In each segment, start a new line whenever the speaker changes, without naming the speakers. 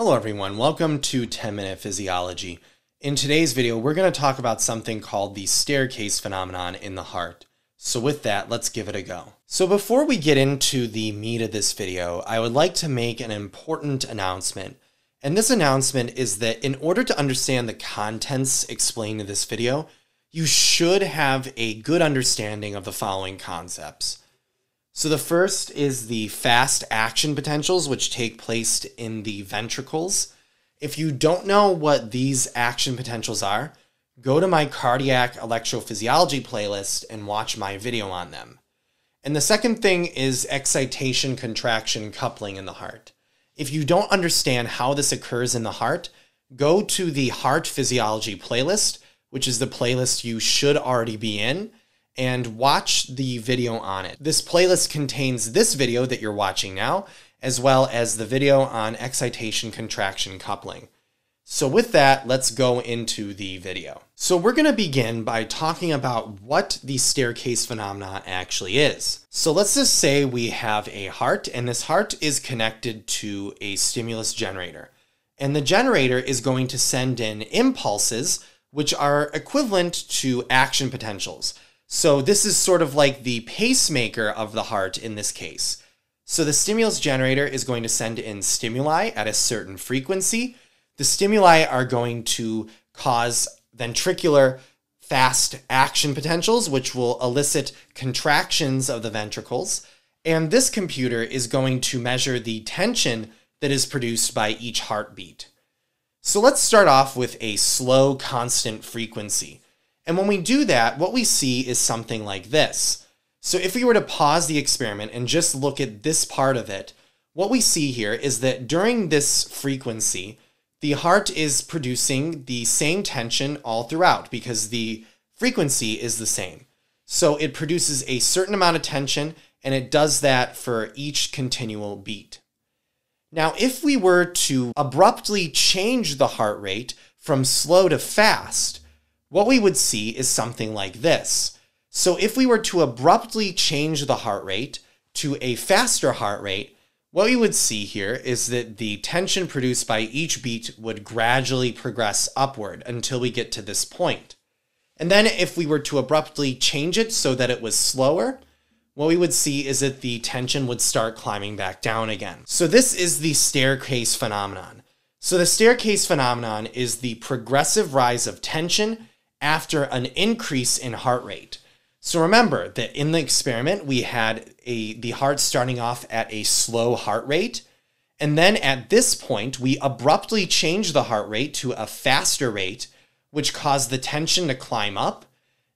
Hello everyone, welcome to 10 Minute Physiology. In today's video, we're going to talk about something called the staircase phenomenon in the heart. So with that, let's give it a go. So before we get into the meat of this video, I would like to make an important announcement. And this announcement is that in order to understand the contents explained in this video, you should have a good understanding of the following concepts. So the first is the fast action potentials, which take place in the ventricles. If you don't know what these action potentials are, go to my cardiac electrophysiology playlist and watch my video on them. And the second thing is excitation, contraction, coupling in the heart. If you don't understand how this occurs in the heart, go to the heart physiology playlist, which is the playlist you should already be in and watch the video on it. This playlist contains this video that you're watching now, as well as the video on excitation contraction coupling. So with that, let's go into the video. So we're going to begin by talking about what the staircase phenomenon actually is. So let's just say we have a heart and this heart is connected to a stimulus generator. And the generator is going to send in impulses which are equivalent to action potentials. So this is sort of like the pacemaker of the heart in this case. So the stimulus generator is going to send in stimuli at a certain frequency. The stimuli are going to cause ventricular fast action potentials, which will elicit contractions of the ventricles. And this computer is going to measure the tension that is produced by each heartbeat. So let's start off with a slow constant frequency. And when we do that, what we see is something like this. So if we were to pause the experiment and just look at this part of it, what we see here is that during this frequency, the heart is producing the same tension all throughout because the frequency is the same. So it produces a certain amount of tension and it does that for each continual beat. Now, if we were to abruptly change the heart rate from slow to fast, what we would see is something like this. So if we were to abruptly change the heart rate to a faster heart rate, what we would see here is that the tension produced by each beat would gradually progress upward until we get to this point. And then if we were to abruptly change it so that it was slower, what we would see is that the tension would start climbing back down again. So this is the staircase phenomenon. So the staircase phenomenon is the progressive rise of tension after an increase in heart rate. So remember that in the experiment, we had a, the heart starting off at a slow heart rate. And then at this point, we abruptly changed the heart rate to a faster rate, which caused the tension to climb up.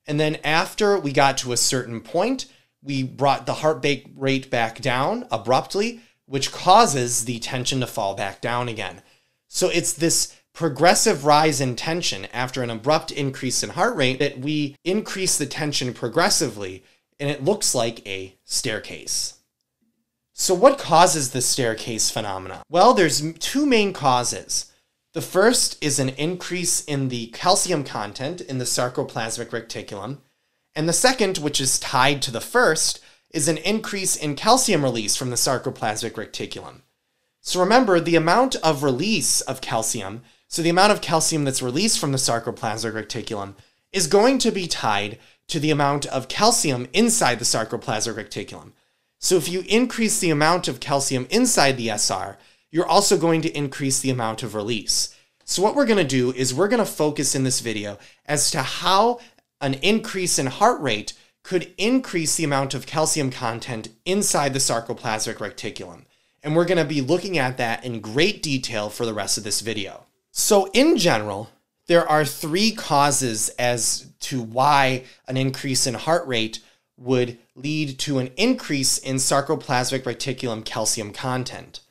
And then after we got to a certain point, we brought the heart rate back down abruptly, which causes the tension to fall back down again. So it's this progressive rise in tension after an abrupt increase in heart rate that we increase the tension progressively and it looks like a staircase. So what causes the staircase phenomenon? Well, there's two main causes. The first is an increase in the calcium content in the sarcoplasmic reticulum, and the second, which is tied to the first, is an increase in calcium release from the sarcoplasmic reticulum. So remember, the amount of release of calcium so the amount of calcium that's released from the sarcoplasmic reticulum is going to be tied to the amount of calcium inside the sarcoplasmic reticulum. So if you increase the amount of calcium inside the SR, you're also going to increase the amount of release. So what we're going to do is we're going to focus in this video as to how an increase in heart rate could increase the amount of calcium content inside the sarcoplasmic reticulum. And we're going to be looking at that in great detail for the rest of this video. So, in general, there are three causes as to why an increase in heart rate would lead to an increase in sarcoplasmic reticulum calcium content.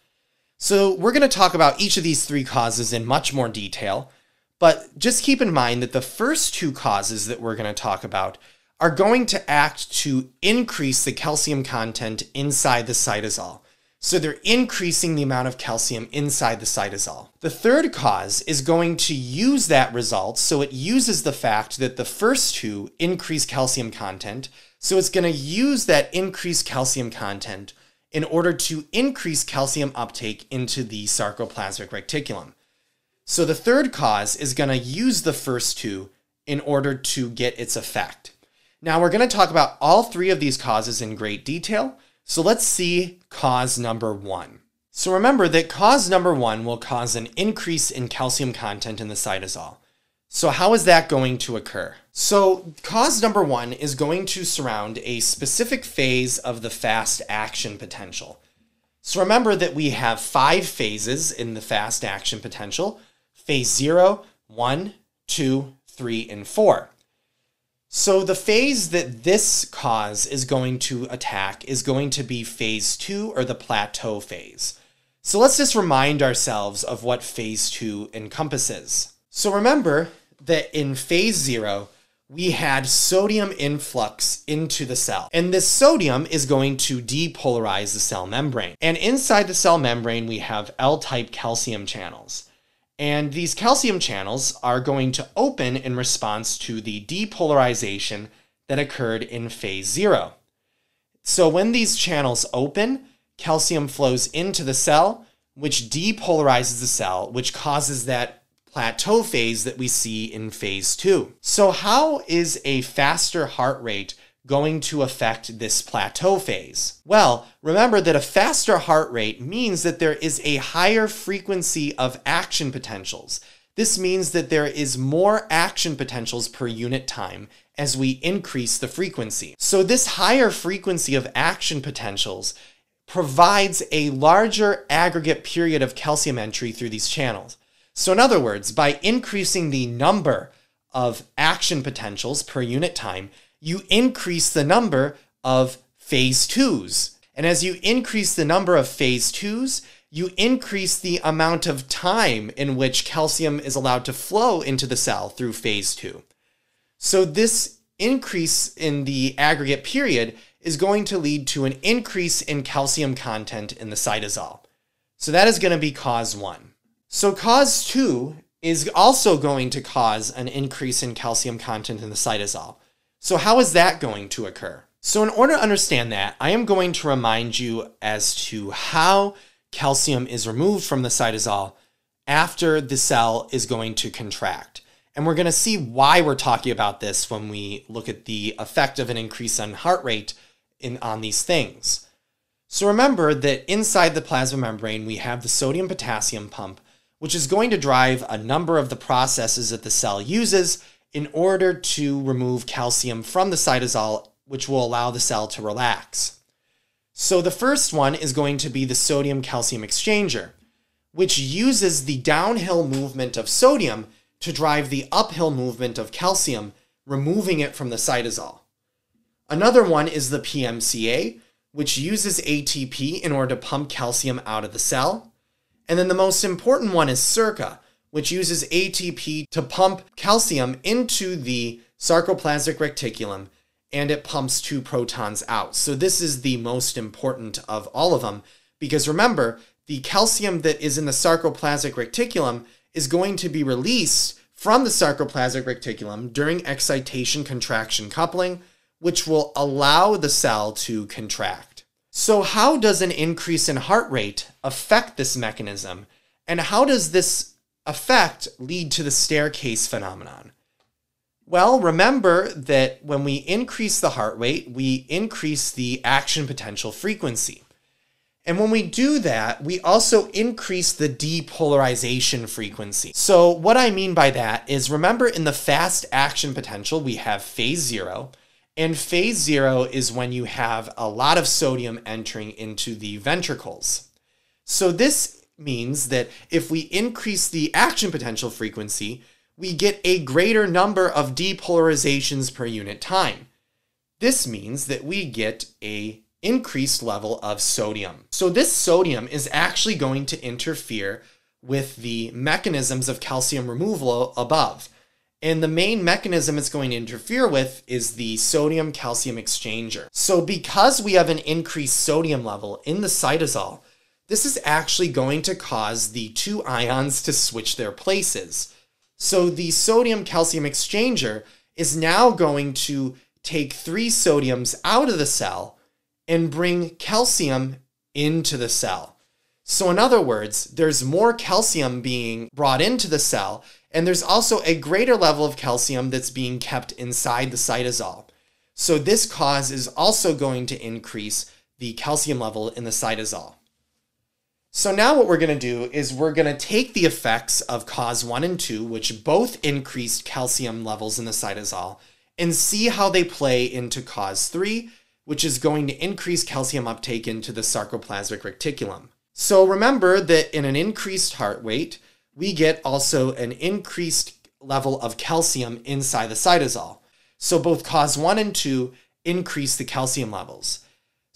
So, we're going to talk about each of these three causes in much more detail, but just keep in mind that the first two causes that we're going to talk about are going to act to increase the calcium content inside the cytosol. So they're increasing the amount of calcium inside the cytosol. The third cause is going to use that result. So it uses the fact that the first two increase calcium content. So it's going to use that increased calcium content in order to increase calcium uptake into the sarcoplasmic reticulum. So the third cause is going to use the first two in order to get its effect. Now we're going to talk about all three of these causes in great detail. So let's see cause number one. So remember that cause number one will cause an increase in calcium content in the cytosol. So how is that going to occur? So cause number one is going to surround a specific phase of the fast action potential. So remember that we have five phases in the fast action potential. Phase zero, one, two, three, and four. So the phase that this cause is going to attack is going to be phase two or the plateau phase. So let's just remind ourselves of what phase two encompasses. So remember that in phase zero, we had sodium influx into the cell. And this sodium is going to depolarize the cell membrane. And inside the cell membrane, we have L type calcium channels. And these calcium channels are going to open in response to the depolarization that occurred in phase zero. So when these channels open, calcium flows into the cell, which depolarizes the cell, which causes that plateau phase that we see in phase two. So, how is a faster heart rate going to affect this plateau phase? Well, remember that a faster heart rate means that there is a higher frequency of action potentials. This means that there is more action potentials per unit time as we increase the frequency. So, this higher frequency of action potentials provides a larger aggregate period of calcium entry through these channels. So, in other words, by increasing the number of action potentials per unit time, you increase the number of phase twos. And as you increase the number of phase twos, you increase the amount of time in which calcium is allowed to flow into the cell through phase two. So, this increase in the aggregate period is going to lead to an increase in calcium content in the cytosol. So, that is going to be cause one. So cause 2 is also going to cause an increase in calcium content in the cytosol. So how is that going to occur? So in order to understand that, I am going to remind you as to how calcium is removed from the cytosol after the cell is going to contract. And we're going to see why we're talking about this when we look at the effect of an increase in heart rate in, on these things. So remember that inside the plasma membrane, we have the sodium potassium pump, which is going to drive a number of the processes that the cell uses in order to remove calcium from the cytosol, which will allow the cell to relax. So the first one is going to be the sodium calcium exchanger, which uses the downhill movement of sodium to drive the uphill movement of calcium, removing it from the cytosol. Another one is the PMCA, which uses ATP in order to pump calcium out of the cell. And then the most important one is SERCA, which uses ATP to pump calcium into the sarcoplasmic reticulum and it pumps two protons out. So this is the most important of all of them because remember, the calcium that is in the sarcoplasmic reticulum is going to be released from the sarcoplasmic reticulum during excitation contraction coupling, which will allow the cell to contract. So, how does an increase in heart rate affect this mechanism? And how does this effect lead to the staircase phenomenon? Well, remember that when we increase the heart rate, we increase the action potential frequency. And when we do that, we also increase the depolarization frequency. So, what I mean by that is remember in the fast action potential, we have phase zero, and phase zero is when you have a lot of sodium entering into the ventricles. So this means that if we increase the action potential frequency, we get a greater number of depolarizations per unit time. This means that we get a increased level of sodium. So this sodium is actually going to interfere with the mechanisms of calcium removal above. And the main mechanism it's going to interfere with is the sodium calcium exchanger. So, because we have an increased sodium level in the cytosol, this is actually going to cause the two ions to switch their places. So, the sodium calcium exchanger is now going to take three sodiums out of the cell and bring calcium into the cell. So, in other words, there's more calcium being brought into the cell, and there's also a greater level of calcium that's being kept inside the cytosol. So, this cause is also going to increase the calcium level in the cytosol. So, now what we're going to do is we're going to take the effects of cause 1 and 2, which both increased calcium levels in the cytosol, and see how they play into cause 3, which is going to increase calcium uptake into the sarcoplasmic reticulum. So remember that in an increased heart rate, we get also an increased level of calcium inside the cytosol. So both cause 1 and 2 increase the calcium levels.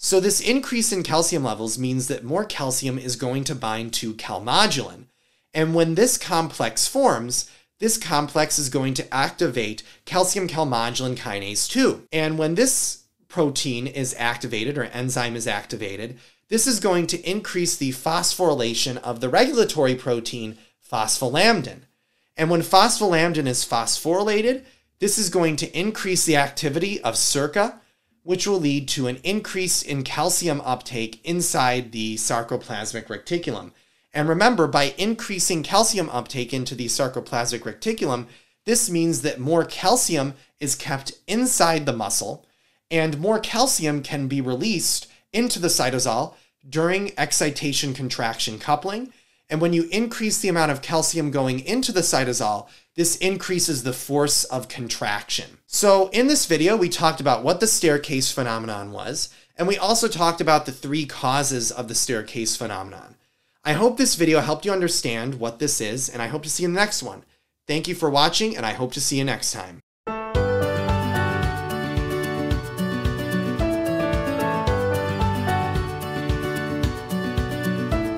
So this increase in calcium levels means that more calcium is going to bind to calmodulin. And when this complex forms, this complex is going to activate calcium calmodulin kinase 2. And when this protein is activated or enzyme is activated, this is going to increase the phosphorylation of the regulatory protein phospholamban. And when phospholamban is phosphorylated, this is going to increase the activity of SERCA, which will lead to an increase in calcium uptake inside the sarcoplasmic reticulum. And remember, by increasing calcium uptake into the sarcoplasmic reticulum, this means that more calcium is kept inside the muscle, and more calcium can be released into the cytosol during excitation contraction coupling. And when you increase the amount of calcium going into the cytosol, this increases the force of contraction. So in this video, we talked about what the staircase phenomenon was, and we also talked about the three causes of the staircase phenomenon. I hope this video helped you understand what this is, and I hope to see you in the next one. Thank you for watching, and I hope to see you next time.